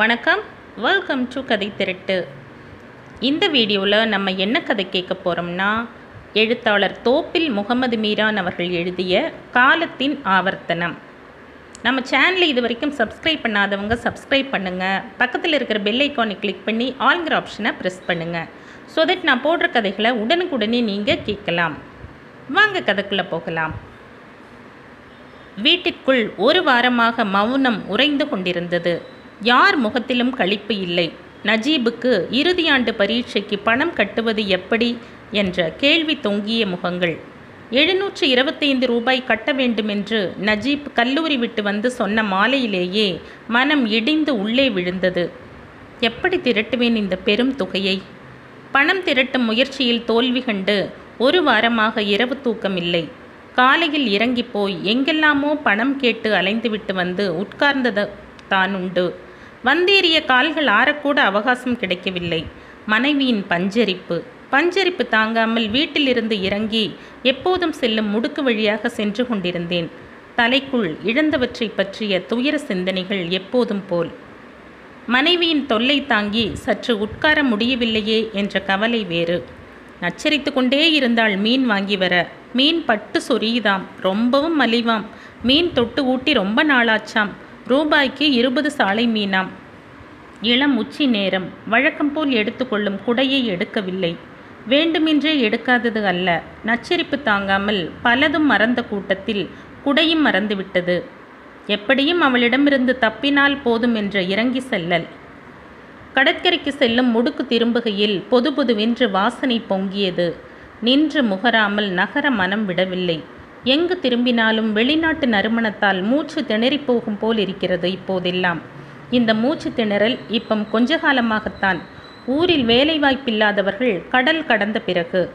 வணக்கம். Welcome to கதை திரட்டு. இந்த வீடியோவில் நம்ம என்ன கதை கேட்க போகிறோம்னா எழுத்தாளர் தோப்பில் முகமது மீரான் அவர்கள் எழுதிய காலத்தின் ஆவர்த்தனம். நம்ம சேனலை இது வரைக்கும் சப்ஸ்கிரைப் பண்ணாதவங்க சப்ஸ்கிரைப் பண்ணுங்கள் பக்கத்தில் இருக்கிற பெல் ஐக்கானை கிளிக் பண்ணி ஆல்ங்கிற ஆப்ஷனை ப்ரெஸ் பண்ணுங்கள் ஸோ தட் நான் போடுற கதைகளை உடனுக்குடனே நீங்கள் கேட்கலாம். வாங்க கதைக்குள்ளே போகலாம். வீட்டிற்குள் ஒரு வாரமாக மௌனம் உறைந்து கொண்டிருந்தது. யார் முகத்திலும் களிப்பு இல்லை. நஜீபுக்கு இறுதியாண்டு பரீட்சைக்கு பணம் கட்டுவது எப்படி? என்ற கேள்வி தொங்கிய முகங்கள். எழுநூற்று இருபத்தைந்து ரூபாய் கட்ட வேண்டுமென்று நஜீப் கல்லூரி விட்டு வந்து சொன்ன மாலையிலேயே மனம் இடிந்து உள்ளே விழுந்தது. எப்படி திரட்டுவேன் இந்த பெரும் தொகையை? பணம் திரட்டும் முயற்சியில் தோல்வி கண்டு ஒரு வாரமாக இரவு தூக்கமில்லை. காலையில் இறங்கி போய் எங்கெல்லாமோ பணம் கேட்டு அலைந்துவிட்டு வந்து உட்கார்ந்தது தான் உண்டு வந்தேறிய கால்கள் ஆறக்கூட அவகாசம் கிடைக்கவில்லை. மனைவியின் பஞ்சரிப்பு. பஞ்சரிப்பு தாங்காமல் வீட்டிலிருந்து இறங்கி எப்போதும் செல்லும் முடுக்கு வழியாக சென்று கொண்டிருந்தேன். தலைக்குள் இழந்தவற்றை பற்றிய துயர சிந்தனைகள் எப்போதும் போல். மனைவியின் தொல்லை தாங்கி சற்று உட்கார முடியவில்லையே என்ற கவலை வேறு. நச்சரித்து கொண்டே இருந்தால் மீன் வாங்கி வர. மீன் பட்டு சொரியுதாம். ரொம்பவும் மலிவாம். மீன் தொட்டு ஊட்டி ரொம்ப நாளாச்சாம். ரூபாய்க்கு இருபது சாலை மீனாம். இளம் உச்சி நேரம். வழக்கம் போல் எடுத்துக்கொள்ளும் குடையை எடுக்கவில்லை. வேண்டுமென்றே எடுக்காதது அல்ல. நச்சரிப்பு தாங்காமல் பலதும் மறந்த கூட்டத்தில் குடையும் மறந்துவிட்டது எப்படியும் அவளிடமிருந்து தப்பினால் போதும் என்ற இறங்கி செல்லல். கடற்கரைக்கு செல்லும் முடுக்கு திரும்புகையில் பொது பொதுவென்று வாசனை பொங்கியது. நின்று முகராமல் நகர மனம் விடவில்லை. எங்கு திரும்பினாலும் வெளிநாட்டு நறுமணத்தால் மூச்சு திணறிப் போகும் போல் இருக்கிறது இப்போதெல்லாம். இந்த மூச்சு திணறல் இப்பம் கொஞ்ச காலமாகத்தான். ஊரில் வேலைவாய்ப்பில்லாதவர்கள் கடல் கடந்த பிறகு.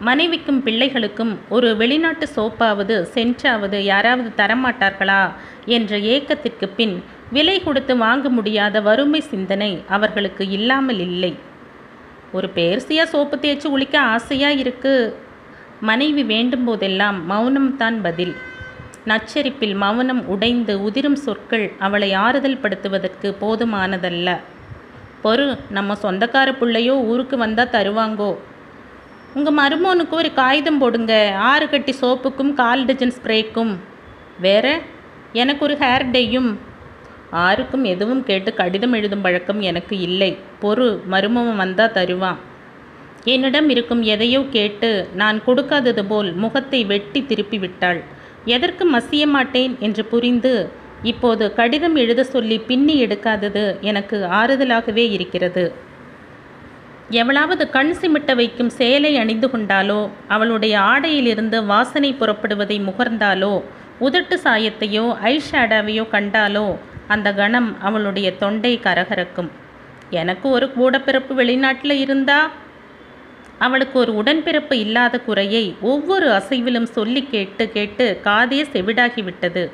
மனைவிக்கும் பிள்ளைகளுக்கும் ஒரு வெளிநாட்டு சோப்பாவது சென்றாவது யாராவது தரமாட்டார்களா என்ற ஏக்கத்திற்கு பின் விலை கொடுத்து வாங்க முடியாத வறுமை சிந்தனை அவர்களுக்கு இல்லாமல் இல்லை. ஒரு பேர்சியாக சோப்பு தேய்ச்சி ஒழிக்க ஆசையாக இருக்கு. மனைவி வேண்டும் போதெல்லாம் மௌனம்தான் பதில். நச்சரிப்பில் மௌனம் உடைந்து உதிரும் சொற்கள் அவளை ஆறுதல் படுத்துவதற்கு போதுமானதல்ல. பொறு நம்ம சொந்தக்கார பிள்ளையோ ஊருக்கு வந்தால் தருவாங்கோ. உங்கள் மருமோனுக்கு ஒரு காகிதம் போடுங்க. ஆறு கட்டி சோப்புக்கும் கால் டஜன் ஸ்ப்ரேக்கும். வேற? எனக்கு ஒரு ஹேர் டேயும். ஆருக்கும் எதுவும் கேட்டு கடிதம் எழுதும் பழக்கம் எனக்கு இல்லை. பொறு மருமவன் வந்தால் தருவான். என்னிடம் இருக்கும் எதையோ கேட்டு நான் கொடுக்காதது போல் முகத்தை வெட்டி திருப்பிவிட்டாள். எதற்கு மசிய மாட்டேன்? என்று புரிந்து இப்போது கடிதம் எழுத சொல்லி பின்னி எடுக்காதது எனக்கு ஆறுதலாகவே இருக்கிறது. எவளாவது கண் சிமிட்ட வைக்கும் சேலை அணிந்து கொண்டாலோ அவளுடைய ஆடையிலிருந்து வாசனை புறப்படுவதை முகர்ந்தாலோ உதட்டு சாயத்தையோ ஐஷேடாவையோ கண்டாலோ அந்த கணம் அவளுடைய தொண்டை கரகரக்கும். எனக்கு ஒரு கூடப்பிறப்பு வெளிநாட்டில் இருந்தா? அவளுக்கு ஒரு உடன்பிறப்பு இல்லாத குறையை ஒவ்வொரு அசைவிலும் சொல்லி கேட்டு கேட்டு காதே செவிடாகிவிட்டது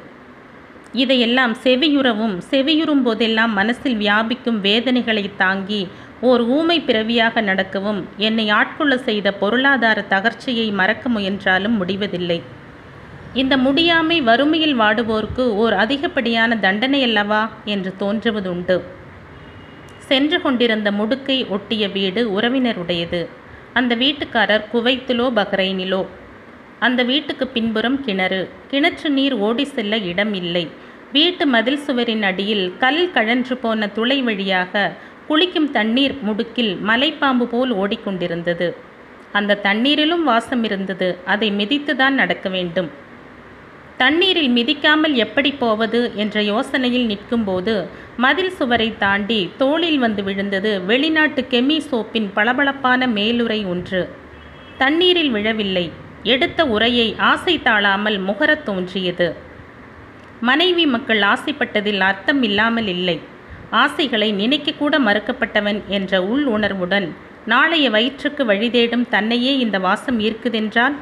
இதையெல்லாம் செவியுறவும் செவியுறும் போதெல்லாம் மனசில் வியாபிக்கும் வேதனைகளை தாங்கி ஓர் ஊமை பிறவியாக நடக்கவும் என்னை ஆட்கொள்ள செய்த பொருளாதார தகர்ச்சியை மறக்க முயன்றாலும் முடிவதில்லை. இந்த முடியாமை வறுமையில் வாடுவோருக்கு ஓர் அதிகப்படியான தண்டனை அல்லவா? என்று தோன்றுவதுண்டு. சென்று கொண்டிருந்த முடுக்கை ஒட்டிய வீடு உறவினருடையது. அந்த வீட்டுக்காரர் குவைத்திலோ பஹ்ரைனிலோ. அந்த வீட்டுக்கு பின்புறம் கிணறு. கிணற்று நீர் ஓடி செல்ல இடம் இல்லை. வீட்டு மதில் சுவரின் அடியில் கல் கழன்று போன துளை வழியாக குளிக்கும் தண்ணீர் முடுக்கில் மலைப்பாம்பு போல் ஓடிக்கொண்டிருந்தது. அந்த தண்ணீரிலும் வாசம் இருந்தது. அதை மிதித்துதான் நடக்க வேண்டும். தண்ணீரில் மிதிக்காமல் எப்படி போவது என்ற யோசனையில் நிற்கும்போது மதில் சுவரை தாண்டி தோளில் வந்து விழுந்தது வெளிநாட்டு கெமி சோப்பின் பளபளப்பான மேலுரை ஒன்று. தண்ணீரில் விழவில்லை. எடுத்த உரையை ஆசை தாழாமல் முகரத் தோன்றியது. மனைவி மக்கள் ஆசைப்பட்டதில் அர்த்தம் இல்லாமல் இல்லை. ஆசைகளை நினைக்கக்கூட மறுக்கப்பட்டவன் என்ற உள் உணர்வுடன் நாளைய வயிற்றுக்கு வழிதேடும் தன்னையே இந்த வாசம் ஈர்க்குதென்றால்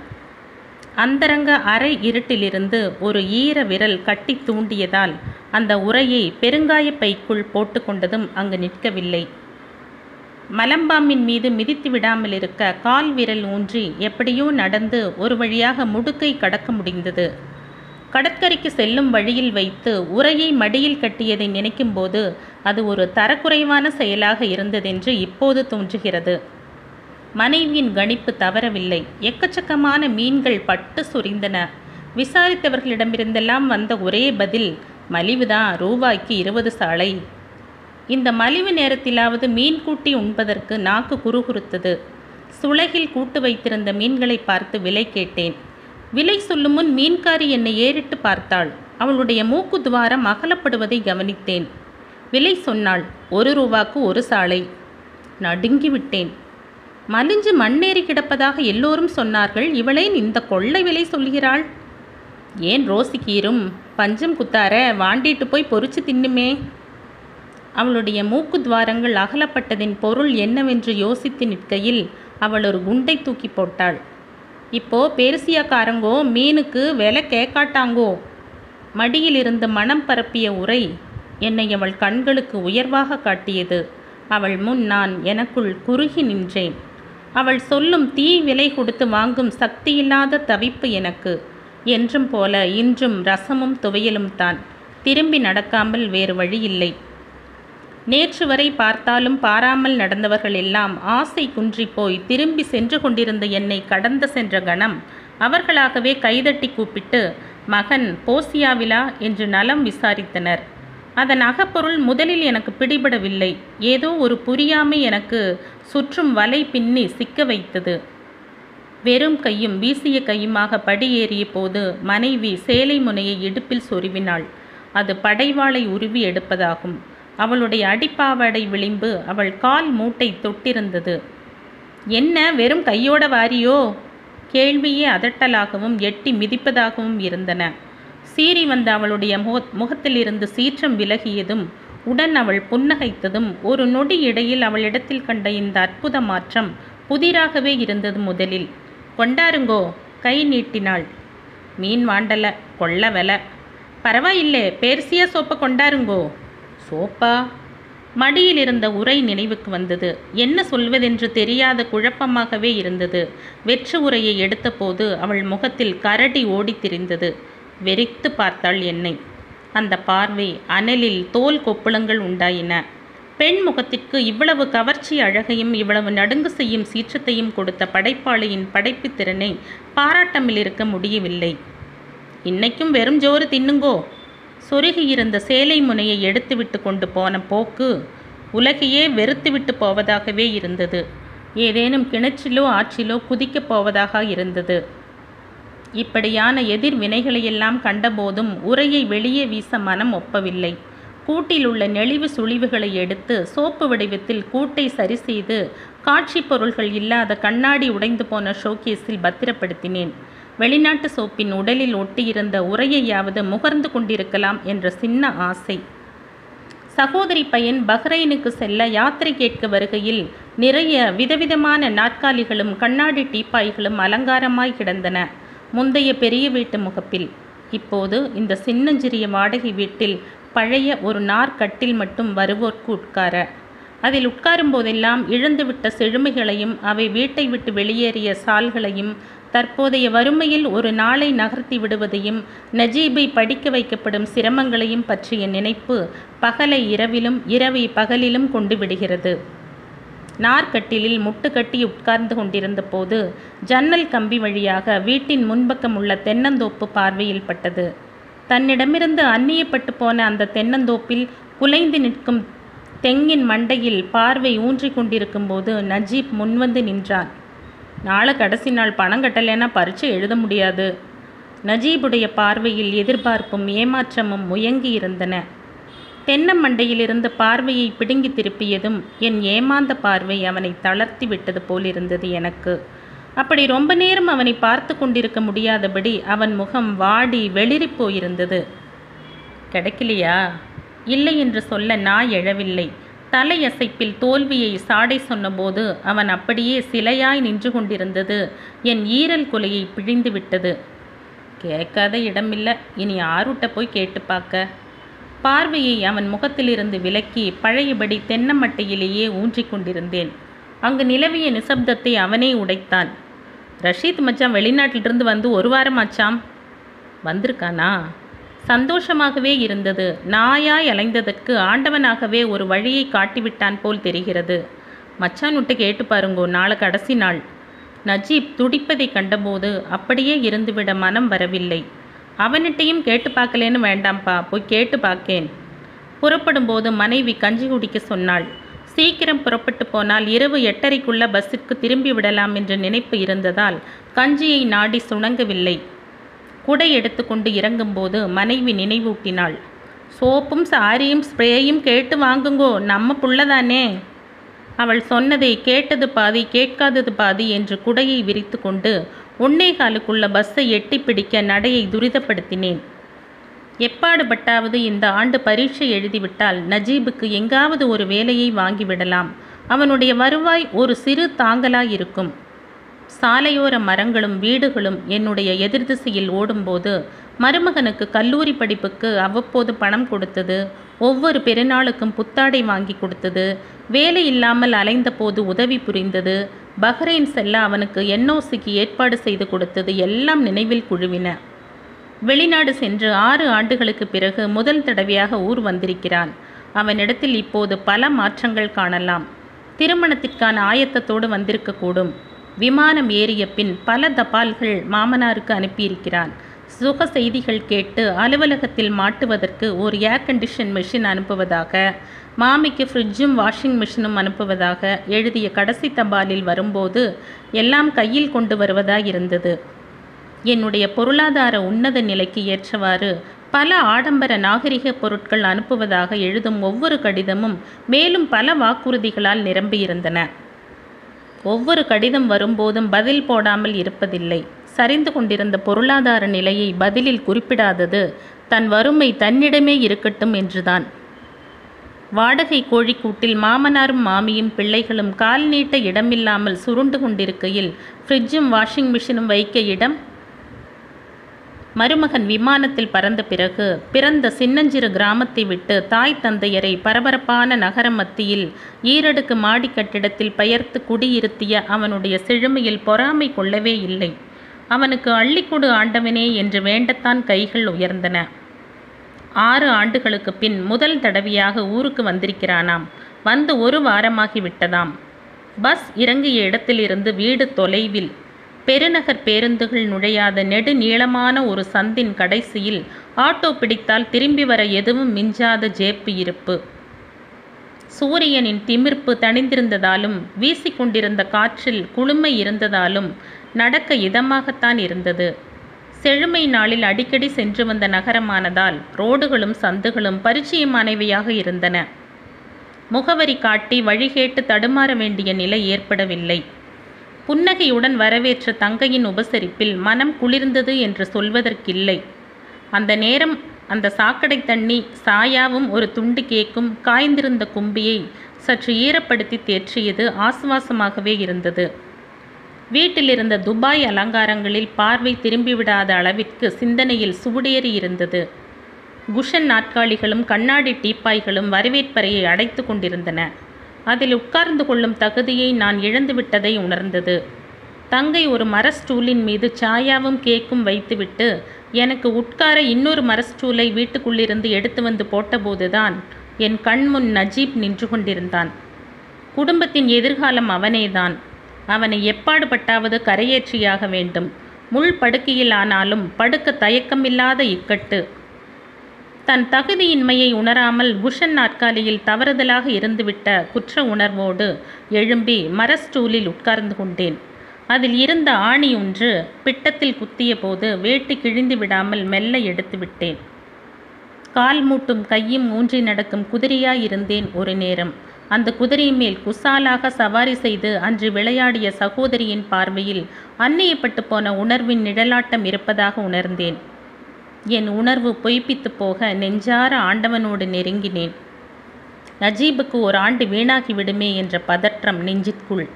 அந்தரங்க அரை இருட்டிலிருந்து ஒரு ஈர விரல் கட்டி தூண்டியதால் அந்த உரையை பெருங்காய பைக்குள் போட்டுக்கொண்டதும் அங்கு நிற்கவில்லை. மலம்பாம்பின் மீது மிதித்து விடாமல் இருக்க கால் விரல் ஊன்றி எப்படியோ நடந்து ஒரு வழியாக முடுக்கை கடக்க முடிந்தது. கடற்கரைக்கு செல்லும் வழியில் வைத்து உரையை மடியில் கட்டியதை நினைக்கும்போது அது ஒரு தரக்குறைவான செயலாக இருந்ததென்று இப்போது தோன்றுகிறது. மனைவியின் கணிப்பு தவறவில்லை. எக்கச்சக்கமான மீன்கள் பட்டு சுரிந்தன. விசாரித்தவர்களிடமிருந்தெல்லாம் வந்த ஒரே பதில் மலிவுதான் ரூபாய்க்கு இருபது சாலை. இந்த மலிவு நேரத்திலாவது மீன் கூட்டி உண்பதற்கு நாக்கு குறுகுறுத்தது. சுளகில் கூட்டு வைத்திருந்த மீன்களை பார்த்து விலை கேட்டேன். விலை சொல்லும் முன் மீன்காரி என்னை ஏறிட்டு பார்த்தாள். அவளுடைய மூக்கு துவாரம் அகலப்படுவதை கவனித்தேன். விலை சொன்னாள் ஒரு ரூபாக்கு ஒரு சாலை. நடுங்கிவிட்டேன். மலிஞ்சு மண்ணேறி கிடப்பதாக எல்லோரும் சொன்னார்கள் இவளேன் இந்த கொள்ளை விலை சொல்கிறாள் ஏன் ரோசி கீரும்? பஞ்சம் குத்தார வாண்டிட்டு போய் பொறிச்சு தின்னுமே? அவளுடைய மூக்கு துவாரங்கள் அகலப்பட்டதின் பொருள் என்னவென்று யோசித்து நிற்கையில் அவள் ஒரு குண்டை தூக்கி போட்டாள். இப்போ பேர்சியக்காரங்கோ மீனுக்கு விலை கேட்காட்டாங்கோ மடியிலிருந்து மனம் பரப்பிய உரை என்னை அவள் கண்களுக்கு உயர்வாக காட்டியது. அவள் முன் நான் எனக்குள் குறுகி நின்றேன். அவள் சொல்லும் தீ விலை கொடுத்து வாங்கும் சக்தியில்லாத தவிப்பு எனக்கு. என்றும் போல இன்றும் ரசமும் துவையலும் தான். திரும்பி நடக்காமல் வேறு வழியில்லை. நேற்று வரை பார்த்தாலும் பாராமல் நடந்தவர்கள் எல்லாம் ஆசை குன்றிப் போய் திரும்பி சென்று கொண்டிருந்த என்னை கடந்து சென்ற கணம் அவர்களாகவே கைதட்டி கூப்பிட்டு மகன் போசியாவிலா? என்று நலம் விசாரித்தனர். அதன் அகப்பொருள் முதலில் எனக்கு பிடிபடவில்லை. ஏதோ ஒரு புரியாமை எனக்கு சுற்றும் வலை பின்னி சிக்க வைத்தது. வெறும் கையும் வீசிய கையுமாக படியேறிய போது மனைவி சேலை முனையை இடுப்பில் சொருவினாள். அது படைவாளை உருவி எடுப்பதாகும். அவளுடைய அடிப்பாவடை விளிம்பு அவள் கால் மூட்டை தொட்டிருந்தது. என்ன வெறும் கையோட வாரியோ? கேள்வியே அதட்டலாகவும் எட்டி மிதிப்பதாகவும் இருந்தன. சீறி வந்த அவளுடைய முக முகத்திலிருந்து சீற்றம் விலகியதும் உடன் அவள் புன்னகைத்ததும் ஒரு நொடி இடையில் அவளிடத்தில் கண்ட இந்த அற்புத மாற்றம் புதிராகவே இருந்தது முதலில். கொண்டாருங்கோ கை நீட்டினாள். மீன் வாண்டல கொள்ள வெலை. பரவாயில்லை பேர்சியா சோப்பை கொண்டாருங்கோ. சோப்பா? மடியில் இருந்த உரை நினைவுக்கு வந்தது. என்ன சொல்வதென்று தெரியாத குழப்பமாகவே இருந்தது. வெற்று உரையை எடுத்தபோது அவள் முகத்தில் கரடி ஓடித் திரிந்தது. வெறித்து பார்த்தாள் என்னை. அந்த பார்வை அனலில் தோல் கொப்புளங்கள் உண்டாயின. பெண் முகத்திற்கு இவ்வளவு கவர்ச்சி அழகையும் இவ்வளவு நடுங்கு செய்யும் சீற்றத்தையும் கொடுத்த படைப்பாளியின் படைப்பு திறனை பாராட்டமில் இருக்க முடியவில்லை. இன்னைக்கும் வெறும் ஜோறு தின்னுங்கோ. சொருகியிருந்த சேலை முனையை எடுத்துவிட்டு கொண்டு போன போக்கு உலகையே வெறுத்துவிட்டு போவதாகவே இருந்தது. ஏதேனும் கிணற்றிலோ ஆற்றிலோ குதிக்கப் போவதாக இருந்தது. இப்படியான எதிர்வினைகளையெல்லாம் கண்டபோதும் உரையை வெளியே வீச மனம் ஒப்பவில்லை. கூட்டில் உள்ள நெளிவு சுழிவுகளை எடுத்து சோப்பு வடிவத்தில் கூட்டை சரி செய்து காட்சி பொருள்கள் இல்லாத கண்ணாடி உடைந்து போன ஷோகேஸில் பத்திரப்படுத்தினேன். வெளிநாட்டு சோப்பின் உடலில் ஒட்டியிருந்த உரையையாவது முகர்ந்து கொண்டிருக்கலாம் என்ற சின்ன ஆசை. சகோதரி பையன் பஹ்ரைனுக்கு செல்ல யாத்திரை கேட்க வருகையில் நிறைய விதவிதமான நாற்காலிகளும் கண்ணாடி டீப்பாய்களும் அலங்காரமாய் கிடந்தன. முந்தைய பெரிய வீட்டு முகப்பில். இப்போது இந்த சின்னஞ்சிறிய வாடகை வீட்டில் பழைய ஒரு நார்க்கட்டில் மட்டும் வருவோர்க்கு உட்கார. அதில் உட்காரும் போதெல்லாம் இழந்துவிட்ட செழுமைகளையும் அவை வீட்டை விட்டு வெளியேறிய சால்களையும் தற்போதைய வறுமையில் ஒரு நாளை நகர்த்தி விடுவதையும் நஜீபை படிக்க வைக்கப்படும் சிரமங்களையும் பற்றிய நினைப்பு பகலை இரவிலும் இரவை பகலிலும் கொண்டு விடுகிறது. நார்க்கட்டிலில் முட்டுக்கட்டி உட்கார்ந்து கொண்டிருந்த போது ஜன்னல் கம்பி வழியாக வீட்டின் முன்பக்கம் உள்ள தென்னந்தோப்பு பார்வையில் பட்டது. தன்னிடமிருந்து அந்நியப்பட்டு போன அந்த தென்னந்தோப்பில் குலைந்து நிற்கும் தெங்கின் மண்டையில் பார்வை ஊன்றி கொண்டிருக்கும் போது நஜீப் முன்வந்து நின்றான். நாளை கடைசி நாள் பணம் கட்டலைன்னா பரிச்சு எழுத முடியாது. நஜீபுடைய பார்வையில் எதிர்பார்ப்பும் ஏமாற்றமும் முயங்கி இருந்தன தென்னமண்டையிலிருந்து பார்வையை பிடுங்கி திருப்பியதும் என் ஏமாந்த பார்வை அவனை தளர்த்தி விட்டது போலிருந்தது எனக்கு. அப்படி ரொம்ப நேரம் அவனை பார்த்து கொண்டிருக்க முடியாதபடி அவன் முகம் வாடி வெளிரி போயிருந்தது. கிடைக்கலையா? இல்லை என்று சொல்ல நான் எழவில்லை. தலையசைப்பில் தோல்வியை சாடை சொன்னபோது அவன் அப்படியே சிலையாய் நின்று கொண்டிருந்தது. என் ஈரல் குலையை பிழிந்து விட்டது. கேட்காத இடமில்லை. இனி ஆறுட்ட போய் கேட்டு பார்க்க. பார்வையை அவன் முகத்திலிருந்து விலக்கி பழையபடி தென்னமட்டையிலேயே ஊன்றிக் கொண்டிருந்தேன். அங்கு நிலவிய நிசப்தத்தை அவனே உடைத்தான். ரஷீத் மச்சான் வெளிநாட்டிலிருந்து வந்து ஒரு வாரம் ஆச்சாம்? வந்திருக்கானா? சந்தோஷமாகவே இருந்தது. நாயாய் அலைந்ததற்கு ஆண்டவனாகவே ஒரு வழியை காட்டிவிட்டான் போல் தெரிகிறது. மச்சான் விட்டு கேட்டு பாருங்கோ நாளை கடைசி நாள். நஜீப் துடிப்பதை கண்டபோது அப்படியே இருந்துவிட மனம் வரவில்லை. அவனிட்டையும் கேட்டு பார்க்கலேன்னு வேண்டாம்ப்பா போய் கேட்டு பார்க்கேன். புறப்படும்போது மனைவி கஞ்சி குடிக்க சொன்னாள். சீக்கிரம் புறப்பட்டு போனால் இரவு எட்டரைக்குள்ள பஸ்ஸுக்கு திரும்பி விடலாம் என்ற நினைப்பு இருந்ததால் கஞ்சியை நாடி சுணங்கவில்லை. குடை எடுத்துக்கொண்டு இறங்கும்போது மனைவி நினைவூட்டினாள். சோப்பும் சாரியும் ஸ்ப்ரேயும் கேட்டு வாங்குங்கோ நம்ம புள்ளதானே? அவள் சொன்னதை கேட்டது பாதி கேட்காதது பாதி என்று குடையை விரித்து கொண்டு ஒன்னே காலுக்குள்ள பஸ்ஸை எட்டி பிடிக்க நடையை துரிதப்படுத்தினேன். எப்பாடுபட்டாவது இந்த ஆண்டு பரீட்சை எழுதிவிட்டால் நஜீபுக்கு எங்காவது ஒரு வேலையை வாங்கிவிடலாம். அவனுடைய வருவாய் ஒரு சிறு தாங்கலாயிருக்கும். சாலையோர மரங்களும் வீடுகளும் என்னுடைய எதிர் திசையில் ஓடும்போது மருமகனுக்கு கல்லூரி படிப்புக்கு அவ்வப்போது பணம் கொடுத்தது ஒவ்வொரு பெருநாளுக்கும் புத்தாடை வாங்கி கொடுத்தது வேலை இல்லாமல் அலைந்தபோது உதவி புரிந்தது பஹ்ரைன் செல்ல அவனுக்கு என்ஓசிக்கு ஏற்பாடு செய்து கொடுத்தது எல்லாம் நினைவில் குழுவின. வெளிநாடு சென்று ஆறு ஆண்டுகளுக்கு பிறகு முதல் தடவையாக ஊர் வந்திருக்கிறான். அவனிடத்தில் இப்போது பல மாற்றங்கள் காணலாம். திருமணத்திற்கான ஆயத்தத்தோடு வந்திருக்கக்கூடும். விமானம் ஏறிய பின் பல தபால்கள் மாமனாருக்கு அனுப்பியிருக்கிறான். சுக செய்திகள் கேட்டு அலுவலகத்தில் மாட்டுவதற்கு ஒரு ஏர் கண்டிஷன் மெஷின் அனுப்புவதாக மாமிக்கு ஃப்ரிட்ஜும் வாஷிங் மிஷினும் அனுப்புவதாக எழுதிய கடைசி தபாலில் வரும்போது எல்லாம் கையில் கொண்டு வருவதாய் இருந்தது. என்னுடைய பொருளாதார உன்னத நிலைக்கு ஏற்றவாறு பல ஆடம்பர நாகரிக பொருட்கள் அனுப்புவதாக எழுதும் ஒவ்வொரு கடிதமும் மேலும் பல வாக்குறுதிகளால் நிரம்பியிருந்தன. ஒவ்வொரு கடிதம் வரும்போதும் பதில் போடாமல் இருப்பதில்லை. சரிந்து கொண்டிருந்த பொருளாதார நிலையை பதிலில் குறிப்பிடாதது தன் வறுமை தன்னிடமே இருக்கட்டும் என்றுதான். வாடகை கோழிக்கூட்டில் மாமனாரும் மாமியும் பிள்ளைகளும் கால் நீட்ட இடமில்லாமல் சுருண்டு கொண்டிருக்கையில் ஃப்ரிட்ஜும் வாஷிங் மிஷினும் வைக்க இடம் மருமகன் விமானத்தில் பறந்த பிறகு பிறந்த சின்னஞ்சிறு கிராமத்தை விட்டு தாய் தந்தையரை பரபரப்பான நகர மத்தியில் ஈரடுக்கு மாடி கட்டிடத்தில் பெயர்த்து குடியிருத்திய அவனுடைய செழுமையில் பொறாமை கொள்ளவே இல்லை. அவனுக்கு அள்ளிக்குடு ஆண்டவனே என்று வேண்டத்தான் கைகள் உயர்ந்தன. ஆறு ஆண்டுகளுக்கு பின் முதல் தடவையாக ஊருக்கு வந்திருக்கிறானாம். வந்து ஒரு வாரமாகி விட்டதாம் பஸ் இறங்கிய இடத்திலிருந்து வீடு தொலைவில் பெருநகர் பேருந்துகள் நுழையாத நெடு நீளமான ஒரு சந்தின் கடைசியில் ஆட்டோ பிடித்தால் திரும்பி வர எதுவும் மிஞ்சாத ஜேப்பு இருப்பு. சூரியனின் திமிர்ப்பு தணிந்திருந்ததாலும் வீசிக்கொண்டிருந்த காற்றில் குளுமை இருந்ததாலும் நடக்க இதமாகத்தான் இருந்தது. செழுமை நாளில் அடிக்கடி சென்று வந்த நகரமானதால் ரோடுகளும் சந்துகளும் பரிச்சயமானவையாக இருந்தன. முகவரி காட்டி வழிகேட்டு தடுமாற வேண்டிய நிலை ஏற்படவில்லை. புன்னகையுடன் வரவேற்ற தங்கையின் உபசரிப்பில் மனம் குளிர்ந்தது என்று சொல்வதற்கில்லை. அந்த நேரம் அந்த சாக்கடை தண்ணி சாயாவும் ஒரு துண்டு கேக்கும் காய்ந்திருந்த கும்பியை சற்று ஈரப்படுத்தி தேற்றியது ஆசுவாசமாகவே இருந்தது. வீட்டிலிருந்த துபாய் அலங்காரங்களில் பார்வை திரும்பிவிடாத அளவிற்கு சிந்தனையில் சுவடேறி இருந்தது. குஷன் நாற்காலிகளும் கண்ணாடி டீப்பாய்களும் வரவேற்பறையை அடைத்து கொண்டிருந்தன. அதில் உட்கார்ந்து கொள்ளும் தகுதியை நான் இழந்துவிட்டதை உணர்ந்தது. தங்கை ஒரு மர ஸ்டூலின் மீது சாயாவும் கேக்கும் வைத்துவிட்டு எனக்கு உட்கார இன்னொரு மரஸ்டூலை வீட்டுக்குள்ளிருந்து எடுத்து வந்து போட்டபோதுதான் என் கண்முன் நஜீப் நின்று கொண்டிருந்தான். குடும்பத்தின் எதிர்காலம் அவனேதான். அவனை எப்பாடுபட்டாவது கரையேற்றியாக வேண்டும். முள் படுக்கையில் ஆனாலும் படுக்க தயக்கமில்லாத இக்கட்டு. தன் தகுதியின்மையை உணராமல் குஷன் நாற்காலியில் தவறுதலாக இருந்துவிட்ட குற்ற உணர்வோடு எழும்பி மரஸ்டூலில் உட்கார்ந்து கொண்டேன். அதில் இருந்த ஆணி ஒன்று பிட்டத்தில் குத்திய போது வேட்டி கிழிந்து விடாமல் மெல்ல எடுத்து விட்டேன். கால் மூட்டும் கையும் ஊன்றி நடக்கும் குதிரையாயிருந்தேன் ஒரு நேரம். அந்த குதிரை மேல் குசாலாக சவாரி செய்து அன்று விளையாடிய சகோதரியின் பார்வையில் அந்நியப்பட்டு போன உணர்வின் நிழலாட்டம் இருப்பதாக உணர்ந்தேன். என் உணர்வு பொய்ப்பித்து போக நெஞ்சார ஆண்டவனோடு நெருங்கினேன். நஜீபுக்கு ஒரு ஆண்டு வீணாகி விடுமே என்ற பதற்றம் நெஞ்சிற்குள்.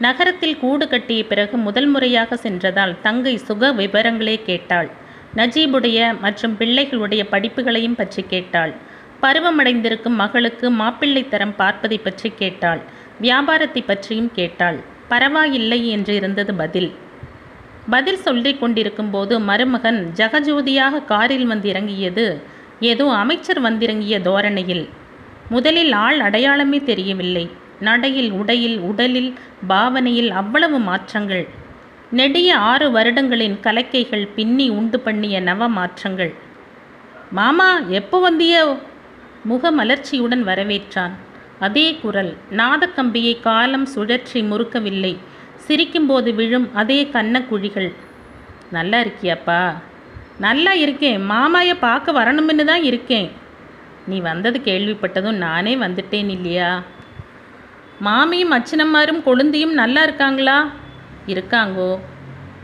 நகரத்தில் கூடு கட்டிய பிறகு முதல் முறையாக சென்றதால் தங்கை சுக விவரங்களே கேட்டாள். நஜீபுடைய மற்றும் பிள்ளைகளுடைய படிப்புகளையும் பற்றி கேட்டாள். பருவமடைந்திருக்கும் மகளுக்கு மாப்பிள்ளை தரம் பார்ப்பதை பற்றி கேட்டாள். வியாபாரத்தை பற்றியும் கேட்டாள். பரவாயில்லை என்று இருந்தது பதில். பதில் சொல்லிக் கொண்டிருக்கும்போது மருமகன் ஜகஜோதியாக காரில் வந்து இறங்கியது ஏதோ அமைச்சர் வந்திறங்கிய தோரணையில். முதலில் ஆள் அடையாளமே தெரியவில்லை. நடையில் உடையில் உடலில் பாவனையில் அவ்வளவு மாற்றங்கள். நெடிய ஆறு வருடங்களின் கலக்கைகள் பின்னி உண்டு பண்ணிய நவ மாற்றங்கள். மாமா எப்போ வந்தியோ? முகமலர்ச்சியுடன் வரவேற்றான். அதே குரல் நாதக்கம்பியை காலம் சுழற்றி முறுக்கவில்லை. சிரிக்கும்போது விழும் அதே கன்னக்குழிகள் நல்லா இருக்கியாப்பா? நல்லா இருக்கேன். மாமாயை பார்க்க வரணும்னு தான் இருக்கேன். நீ வந்தது கேள்விப்பட்டதும் நானே வந்துட்டேன் இல்லையா? மாமியும் அச்சனம்மாரும் கொழுந்தியும் நல்லா இருக்காங்களா? இருக்காங்கோ.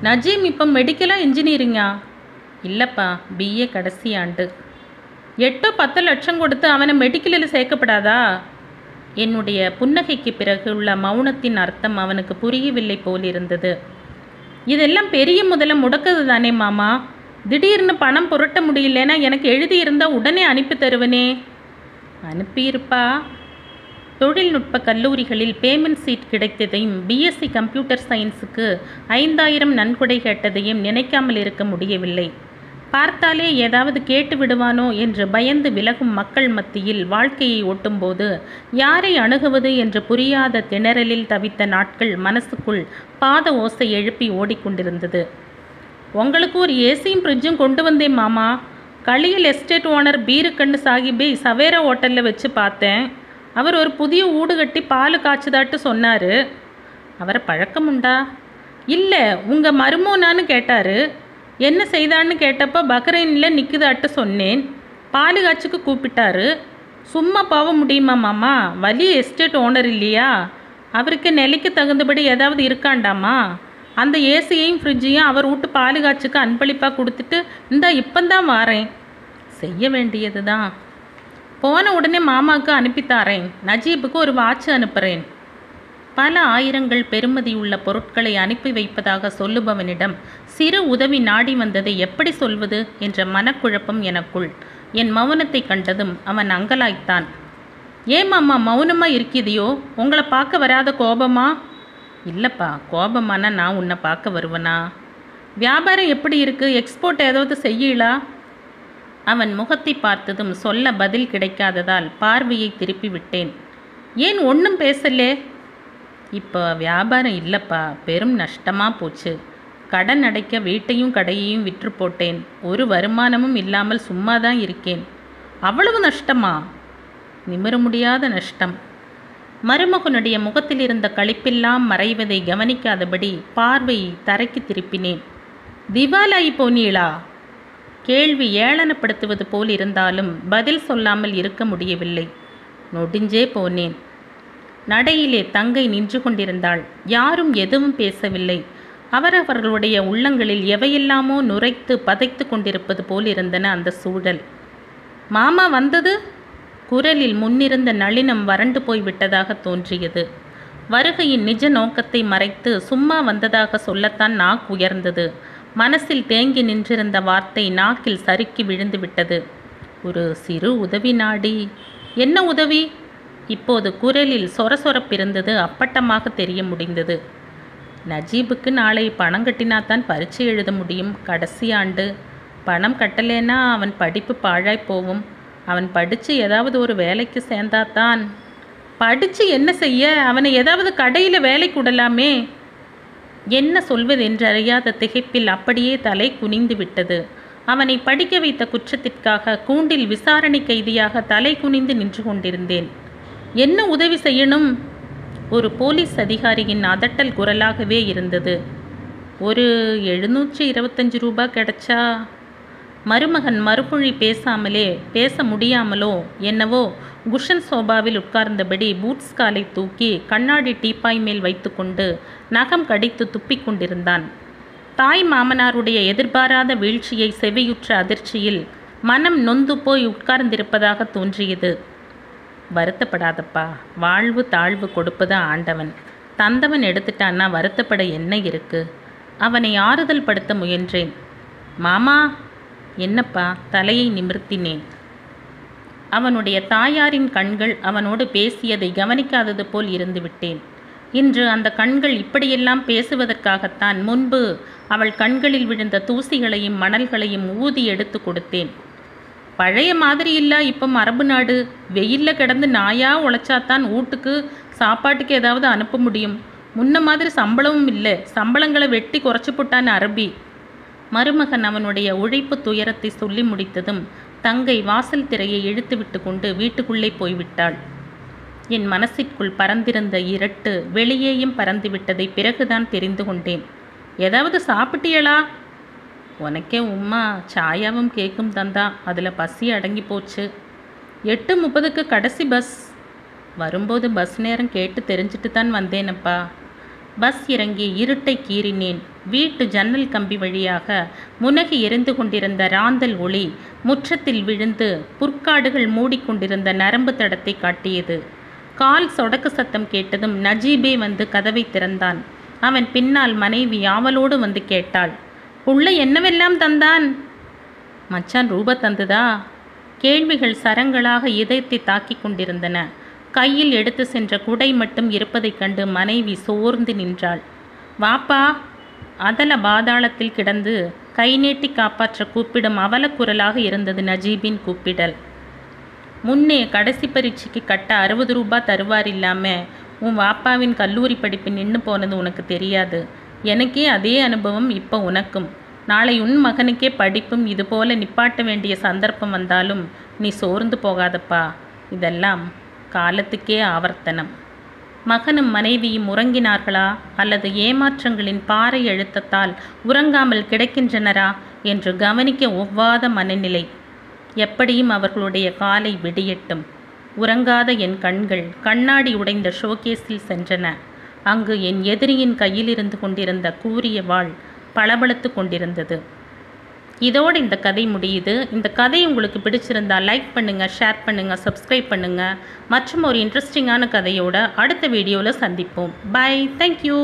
நஜீம் இப்போ மெடிக்கலாக இன்ஜினியரிங்கா இல்லைப்பா பிஏ கடைசி ஆண்டு. எட்டோ பத்து லட்சம் கொடுத்து அவனை மெடிக்கலில் சேர்க்கப்படாதா? என்னுடைய புன்னகைக்கு பிறகு உள்ள மௌனத்தின் அர்த்தம் அவனுக்கு புரியவில்லை போலிருந்தது. இதெல்லாம் பெரிய முதல்ல முடக்குது தானே மாமா. திடீர்னு பணம் புரட்ட முடியலன்னா எனக்கு எழுதியிருந்தால் உடனே அனுப்பி தருவனே. அனுப்பியிருப்பா. தொழில்நுட்ப கல்லூரிகளில் பேமெண்ட் சீட் கிடைத்ததையும் பிஎஸ்சி கம்ப்யூட்டர் சயின்ஸுக்கு ஐந்தாயிரம் நன்கொடை கேட்டதையும் நினைக்காமல் இருக்க முடியவில்லை. பார்த்தாலே ஏதாவது கேட்டு விடுவானோ என்று பயந்து விலகும் மக்கள் மத்தியில் வாழ்க்கையை ஒட்டும்போது யாரை அணுகுவது என்று புரியாத திணறலில் தவித்த நாட்கள் மனசுக்குள் பாத ஓசை எழுப்பி ஓடிக்கொண்டிருந்தது. உங்களுக்கு ஒரு ஏசியும் ஃப்ரிட்ஜும் கொண்டு வந்தேன் மாமா. களியல் எஸ்டேட் ஓனர் பீருக்கண்ணு சாஹிபை சவேரா ஹோட்டலில் வச்சு பார்த்தேன். அவர் ஒரு புதிய ஊடு கட்டி பால் காய்ச்சதாட்டு சொன்னார். அவரை பழக்கம் உண்டா இல்லை உங்கள் மருமோனான்னு கேட்டார். என்ன செய்தான்னு கேட்டப்போ பக்ரைனில் நிற்குதாட்ட சொன்னேன். பால் கூப்பிட்டாரு. சும்மா போக முடியுமா மாமா? வலி எஸ்டேட் ஓனர் இல்லையா? அவருக்கு நிலைக்கு தகுந்தபடி ஏதாவது இருக்காண்டாமா? அந்த ஏசியையும் ஃப்ரிட்ஜையும் அவர் வீட்டு பால் அன்பளிப்பாக கொடுத்துட்டு இந்தா இப்போந்தான் வாரேன். செய்ய வேண்டியது தான் போன உடனே மாமாவுக்கு அனுப்பித்தாரேன். நஜீபுக்கு ஒரு வாட்ச் அனுப்புகிறேன் பல ஆயிரங்கள் பெருமதியுள்ள பொருட்களை அனுப்பி வைப்பதாக சொல்லுபவனிடம் சிறு உதவி நாடி வந்ததை எப்படி சொல்வது? என்ற மனக்குழப்பம் எனக்குள். என் மௌனத்தை கண்டதும் அவன் அங்கலாய்த்தான். ஏன் மௌனமாக இருக்கிதையோ உங்களை பார்க்க வராத கோபமா? இல்லைப்பா கோபமானா நான் உன்னை பார்க்க வருவனா? வியாபாரம் எப்படி இருக்கு? எக்ஸ்போர்ட் ஏதாவது செய்யலா அவன் முகத்தை பார்த்ததும் சொல்ல பதில் கிடைக்காததால் பார்வையை திருப்பி விட்டேன். ஏன் ஒன்றும் பேசலே? இப்போ வியாபாரம் இல்லைப்பா. பெரும் நஷ்டமாக போச்சு. கடன் அடைக்க வீட்டையும் கடையையும் விற்று போட்டேன். ஒரு வருமானமும் இல்லாமல் சும்மா தான் இருக்கேன். அவ்வளவு நஷ்டமா? நிமிர முடியாத நஷ்டம். மருமகனுடைய முகத்தில் இருந்த களிப்பெல்லாம் மறைவதை கவனிக்காதபடி பார்வையை தரைக்கு திருப்பினேன். திவாலாயி போனீளா? கேள்வி ஏளனப்படுத்துவது போல் இருந்தாலும் பதில் சொல்லாமல் இருக்க முடியவில்லை. நொடிஞ்சே போனேன். நடையிலே தங்கை நின்று கொண்டிருந்தாள். யாரும் எதுவும் பேசவில்லை. அவரவர்களுடைய உள்ளங்களில் எவையெல்லாமோ நுரைத்து பதைத்து கொண்டிருப்பது போல் இருந்தன அந்த சூழல். மாமா வந்தது? குரலில் முன்னிருந்த நளினம் வறண்டு போய் விட்டதாக தோன்றியது. வருகையின் நிஜ நோக்கத்தை மறைத்து சும்மா வந்ததாக சொல்லத்தான் நாக்கு உயர்ந்தது. மனசில் தேங்கி நின்றிருந்த வார்த்தை நாக்கில் சறுக்கி விழுந்து விட்டது. ஒரு சிறு உதவி நாடி. என்ன உதவி? இப்போது குரலில் சொரசொரப்பிருந்தது அப்பட்டமாக தெரிய முடிந்தது. நஜீபுக்கு நாளை பணம் கட்டினாதான் பரீட்சை எழுத முடியும். கடைசி ஆண்டு பணம் கட்டலேன்னா அவன் படிப்பு பாழாய் போகும். அவன் படித்து ஏதாவது ஒரு வேலைக்கு சேர்ந்தாதான் படித்து என்ன செய்ய? அவனை ஏதாவது கடையில் வேலை கூடலாமே என்ன சொல்வதென்றறியாத திகைப்பில் அப்படியே தலை குனிந்து விட்டது. அவனை படிக்க வைத்த குற்றத்திற்காக கூண்டில் விசாரணை கைதியாக தலை குனிந்து நின்று கொண்டிருந்தேன். என்ன உதவி செய்யணும்? ஒரு போலீஸ் அதிகாரியின் அதட்டல் குரலாகவே இருந்தது. ஒரு எழுநூற்றி இருபத்தஞ்சு ரூபா கிடைச்சா? மருமகன் மறுமொழி பேசாமலே பேச முடியாமலோ என்னவோ குஷன் சோபாவில் உட்கார்ந்தபடி பூட்ஸ் காலை தூக்கி கண்ணாடி டீப்பாய் மேல் வைத்துக்கொண்டு நகம் கடித்து துப்பிக் கொண்டிருந்தான். தாய் மாமனாருடைய எதிர்பாராத வீழ்ச்சியை செவியுற்ற அதிர்ச்சியில் மனம் நொந்து போய் உட்கார்ந்திருப்பதாக தோன்றியது. வருத்தப்படாதப்பா. வாழ்வு தாழ்வு கொடுப்பது ஆண்டவன். தந்தவன் எடுத்துட்டான்னா வருத்தப்பட என்ன இருக்கு? அவனை ஆறுதல் படுத்த முயன்றேன். மாமா என்னப்பா தலையை நிமிர்த்தினேன். அவனுடைய தாயாரின் கண்கள் அவனோடு பேசியதை கவனிக்காதது போல் இருந்து விட்டேன். இன்று அந்த கண்கள் இப்படியெல்லாம் பேசுவதற்காகத்தான் முன்பு அவள் கண்களில் விழுந்த தூசிகளையும் மணல்களையும் ஊதி எடுத்து கொடுத்தேன். பழைய மாதிரி இல்லை இப்போ மரபு நாடு. வெயிலில் கிடந்து நாயா உழைச்சாத்தான் வீட்டுக்கு சாப்பாட்டுக்கு ஏதாவது அனுப்ப முடியும். முன்ன மாதிரி சம்பளமும் இல்லை சம்பளங்களை வெட்டி குறைச்சி போட்டான் அரபி. மருமகன் அவனுடைய உழைப்பு துயரத்தை சொல்லி முடித்ததும் தங்கை வாசல் திரையை இழுத்து விட்டு கொண்டு வீட்டுக்குள்ளே போய்விட்டாள். என் மனசிற்குள் பறந்திருந்த இரட்டு வெளியேயும் பறந்துவிட்டதை பிறகுதான் தெரிந்து கொண்டேன். ஏதாவது சாப்பிட்டியளா உனக்கே உம்மா சாயாவும் கேக்கும் தந்தா அதில் பசி அடங்கி போச்சு. எட்டு முப்பதுக்கு கடைசி பஸ் வரும்போது பஸ் நேரம் கேட்டு தெரிஞ்சுட்டு தான் வந்தேனப்பா. பஸ் இறங்கி இருட்டை கீறினேன். வீட்டு ஜன்னல் கம்பி வழியாக முனகி எரிந்து கொண்டிருந்த ராந்தல் ஒளி முற்றத்தில் விழுந்து புற்காடுகள் மூடிக்கொண்டிருந்த நரம்பு தடத்தை காட்டியது. கால் சொடக்கு சத்தம் கேட்டதும் நஜீபே வந்து கதவை திறந்தான். அவன் பின்னால் மனைவி ஆவலோடு வந்து கேட்டாள் உள்ள என்னவெல்லாம் தந்தான்? மச்சான் ரூபா தந்துதா? கேள்விகள் சரங்களாக இதயத்தை தாக்கிக் கொண்டிருந்தன. கையில் எடுத்து சென்ற குடை மட்டும் இருப்பதைக் கண்டு மனைவி சோர்ந்து நின்றாள். வாப்பா அதல பாதாளத்தில் கிடந்து கை நீட்டி காப்பாற்ற கூப்பிடும் அவலக்குரலாக இருந்தது நஜீபின் கூப்பிடல். முன்னே கடைசி பரீட்சைக்கு கட்ட அறுபது ரூபாய் தருவார் இல்லாமல் உன் வாப்பாவின் கல்லூரி படிப்பு நின்று போனது உனக்கு தெரியாது. எனக்கே அதே அனுபவம் இப்போ உனக்கும். நாளை உன் மகனுக்கே படிப்பும் இதுபோல நிப்பாட்ட வேண்டிய சந்தர்ப்பம் வந்தாலும் நீ சோர்ந்து போகாதப்பா. இதெல்லாம் காலத்துக்கே ஆவர்த்தனம். மகனும் மனைவியும் உறங்கினார்களா? அல்லது ஏமாற்றங்களின் பாறை அழுத்தத்தால் உறங்காமல் கிடக்கின்றனரா? என்று கவனிக்க ஒவ்வாத மனநிலை. எப்படியும் அவர்களுடைய காலை விடியட்டும். உறங்காத என் கண்கள் கண்ணாடி உடைந்த ஷோகேஸில் சென்றன. அங்கு என் எதிரியின் கையில் இருந்து கொண்டிருந்த கூரிய வாள் பளபளத்து கொண்டிருந்தது. இதோடு இந்த கதை முடியுது. இந்த கதை உங்களுக்கு பிடிச்சிருந்தா லைக் பண்ணுங்கள் ஷேர் பண்ணுங்கள் சப்ஸ்கிரைப் பண்ணுங்கள் மற்றும் ஒரு இன்ட்ரெஸ்டிங்கான கதையோட அடுத்த வீடியோவில் சந்திப்போம். பை. Thank you.